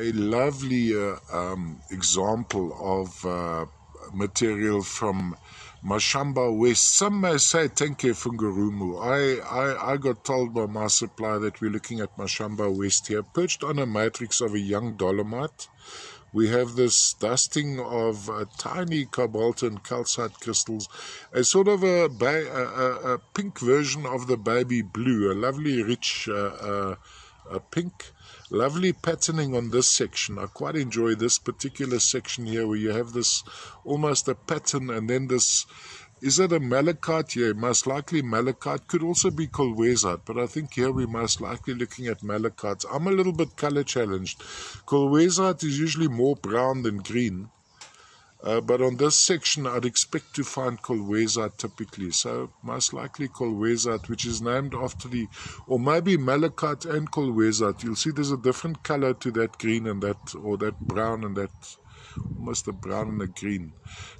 a lovely uh, um, example of uh, material from Mashamba West. Some may say Tenke Fungurume. I, I, I got told by my supplier that we're looking at Mashamba West here, perched on a matrix of a young dolomite. We have this dusting of uh, tiny cobalt and calcite crystals, a sort of a, a, a, pink version of the baby blue, a lovely rich uh, uh, pink Lovely patterning on this section. I quite enjoy this particular section here where you have this almost a pattern and then this is it a malachite? Yeah, most likely malachite. Could also be called kolwezite, but I think here we're most likely looking at malachite. I'm a little bit color challenged. Kolwezite is usually more brown than green. Uh, but on this section, I'd expect to find kolwezite typically. So most likely kolwezite, which is named after the, or maybe malachite and kolwezite. You'll see there's a different color to that green and that, or that brown and that, almost a brown and a green.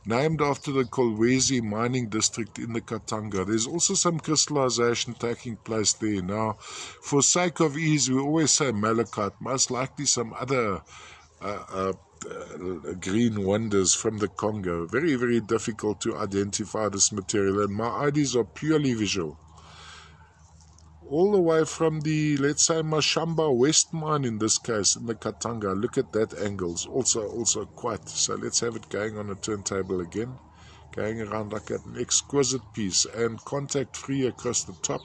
Named after the Kolwezi mining district in the Katanga. There's also some crystallization taking place there. Now, for sake of ease, we always say malachite. Most likely some other uh, uh, green wonders from the Congo. Very, very difficult to identify this material, and my IDs are purely visual. All the way from the, let's say, Mashamba West Mine in this case, in the Katanga. Look at that angles, also, also quite. So let's have it going on a turntable again. Going around like an exquisite piece and contact free across the top.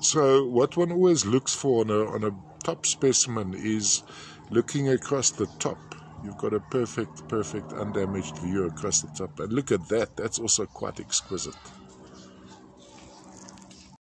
So what one always looks for on a, on a top specimen is looking across the top You've got a perfect, perfect undamaged view across the top. And look at that, that's also quite exquisite.